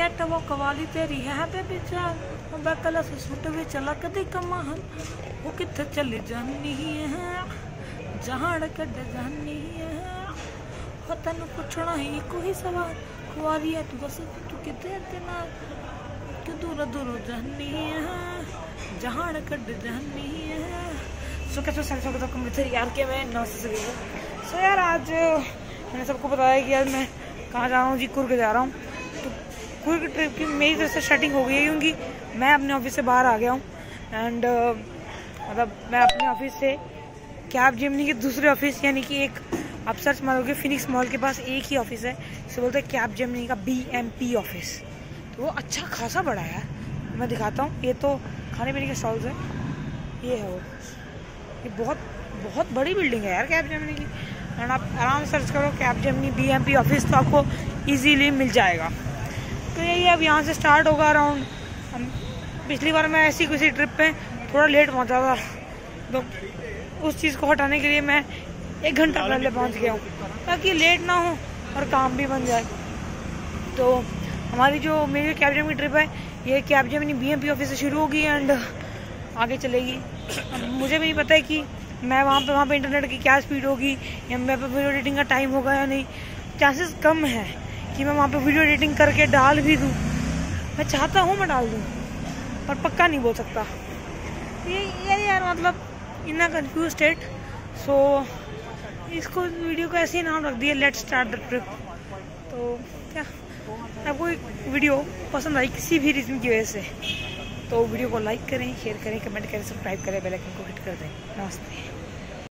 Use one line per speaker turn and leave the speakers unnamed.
Cat वो कवाली तेरी। है ते बिचार मैं कल सुट विच लगद कमान वो कित चली जानी है? जहान कड जानी है? तेन पुछना ही एक ही सवाल। कवाली है तू बस, तू कि दूर, दूरों जानी है? जहान कड जानी है? सो कैसे सर सब तक मित्र, यार के मैं नौ से सो यार, आज मैंने सबको बताया कि यार मैं कहाँ जा रहा हूँ? जी कुर्ग जा रहा हूँ। कुर्ग ट्रिप की मेरी तरफ़ से स्टार्टिंग हो गई है, क्योंकि मैं अपने ऑफ़िस से बाहर आ गया हूँ। एंड मतलब मैं अपने ऑफ़िस से कैब जिमनी के दूसरे ऑफ़िस यानी कि एक आप सर्च मारोगे फिनिक्स मॉल के पास एक ही ऑफ़िस है इसे बोलते हैं कैब जिमनी का बी एम पी ऑफ़िस तो वो अच्छा खासा बड़ा है मैं दिखाता हूँ, ये तो खाने पीने के स्टॉल्स है। ये है वो। ये बहुत बहुत बड़ी बिल्डिंग है यार कैब जेमनी की। एंड आप आराम सर्च करो, कैब जेमनी बी एम पी ऑफ़िस तो आपको ईजीली मिल जाएगा। तो यही अब यहाँ से स्टार्ट होगा अराउंड पिछली बार मैं ऐसी किसी ट्रिप पे थोड़ा लेट पहुँचा था। तो उस चीज़ को हटाने के लिए मैं एक घंटा पहले पहुँच गया हूँ, ताकि लेट ना हो और काम भी बन जाए। तो हमारी जो, मेरी कैब जेमनी ट्रिप है, ये कैब जेमनी बी ऑफ़िस से शुरू होगी एंड आगे चलेगी। मुझे भी नहीं पता है कि मैं वहाँ पे वहाँ पे इंटरनेट की क्या स्पीड होगी, या मैं पे वीडियो एडिटिंग का टाइम होगा या नहीं। चांसेस कम है। कि मैं वहाँ पे वीडियो एडिटिंग करके डाल भी दूँ। मैं चाहता हूँ मैं डाल दूँ, पर पक्का नहीं बोल सकता। ये ये यार मतलब इतना कन्फ्यूज़ स्टेट सो इसको वीडियो को ऐसे ही नाम रख दिया लेट स्टार्ट द ट्रिप तो क्या? आपको एक वीडियो पसंद आई किसी भी रीज़न की वजह से तो वीडियो को लाइक करें शेयर करें कमेंट करें सब्सक्राइब करें बेल आइकन को हिट कर दें। नमस्ते।